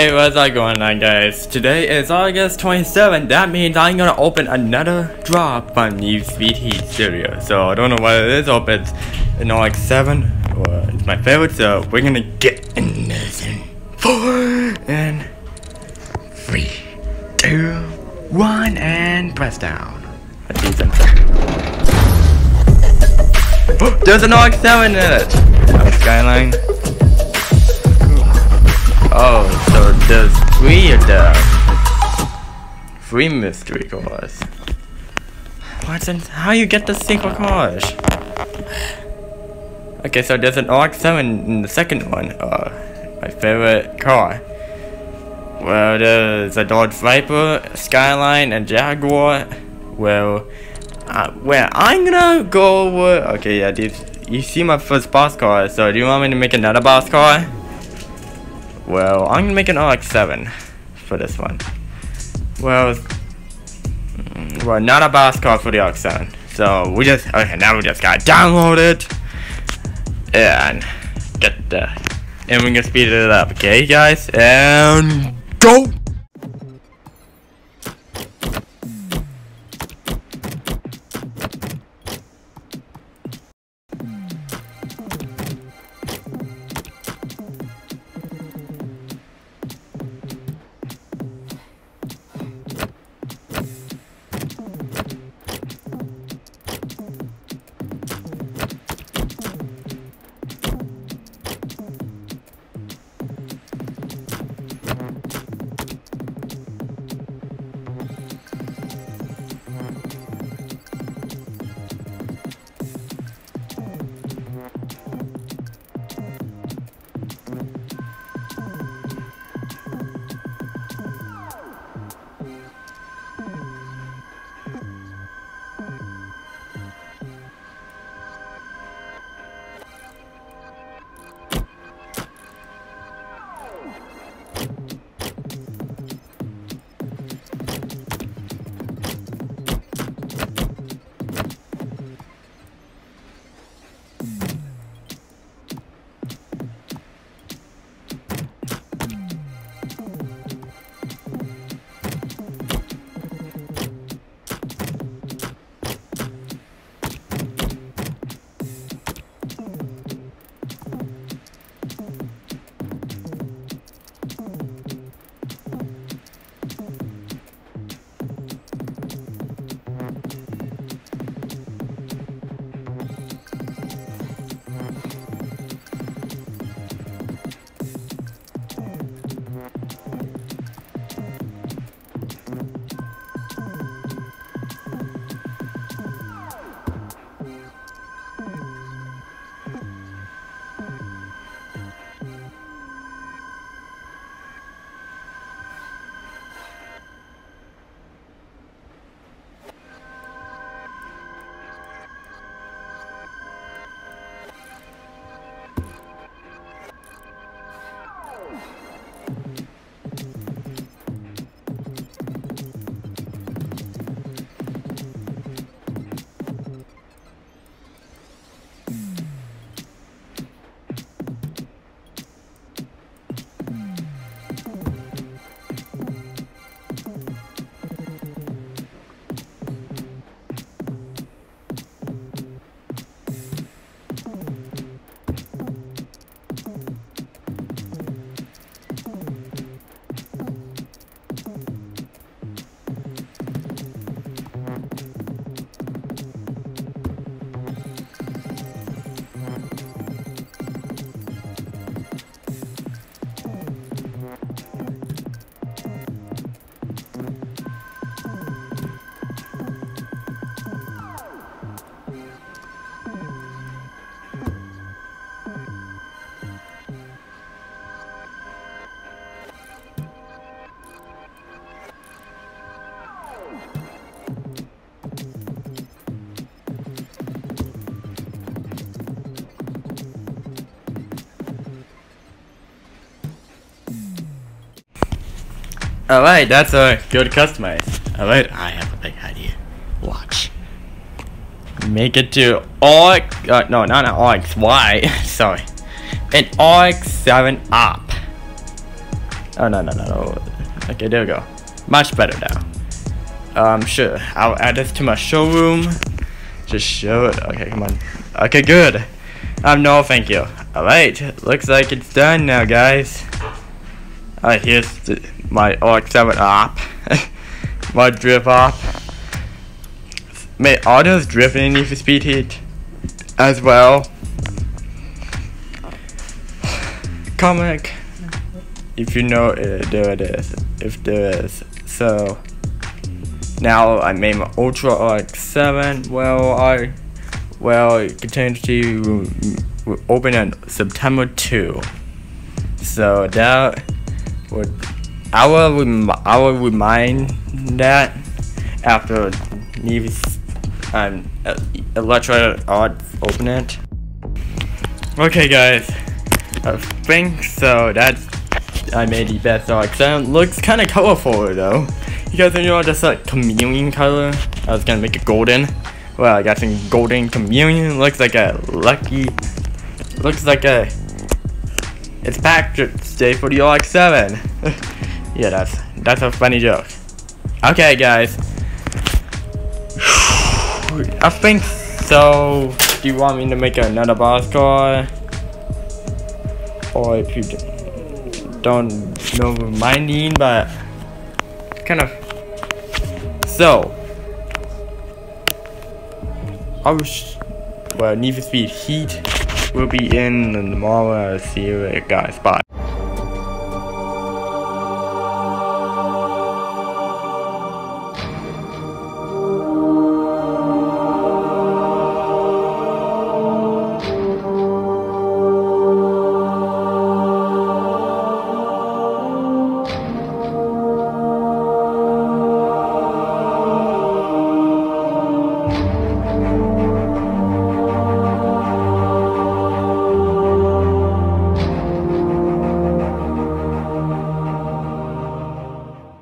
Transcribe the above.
Hey, what's up going on guys? Today is August 27th. That means I'm gonna open another drop from USVT Studio. So I don't know what it is. Hope it's an RX-7 or it's my favorite. So we're gonna get in this in four and three, two, one, and press down. A decent Oh, there's an RX-7 in it. Skyline. Oh, so there's three of them. Three mystery cars. What's in how you get the secret cars? Okay, so there's an RX-7 in the second one. Uh, my favorite car. Well, there's a Dodge Viper, Skyline, and Jaguar. Well, uh, well, I'm gonna go with, okay, yeah, these, you see my first boss car, so do you want me to make another boss car? Well, I'm gonna make an RX-7 for this one. Well, mm, well, not a boss car for the RX-7. So we just okay now we just gotta download it and get the and we can speed it up, okay, guys? And go. Alright, that's a good customize. Alright, I have a big idea. Watch. Make it to OX, uh, no, not an sorry. An RX-7 up. Oh, no, no, no, no. Okay, there we go. Much better now. Um, sure. I'll add this to my showroom. Just show it. Okay, come on. Okay, good. Um, no, thank you. Alright, looks like it's done now, guys. Alright, here's the, my RX-7 op. my drip op. May autos driven in for Speed Heat as well. Comic. If you know it, there it is. If there is. So, now I made my Ultra RX-7. Well, I, well, it continues to open on September 2. So that would, I will, I will remind that after Nevis um, Electro Art open it. Okay guys, I think so that's, I made the best RX-7. Looks kinda colorful though. You guys know just like chameleon color? I was gonna make it golden. Well, I got some golden chameleon. Looks like a lucky. Looks like a. It's Patrick's Day for the RX-7. yeah, that's that's a funny joke. Okay, guys. I think so. Do you want me to make another boss car? Or if you don't know my minding, but kind of so, I was, well, Need for Speed Heat will be in tomorrow. See you guys. Bye.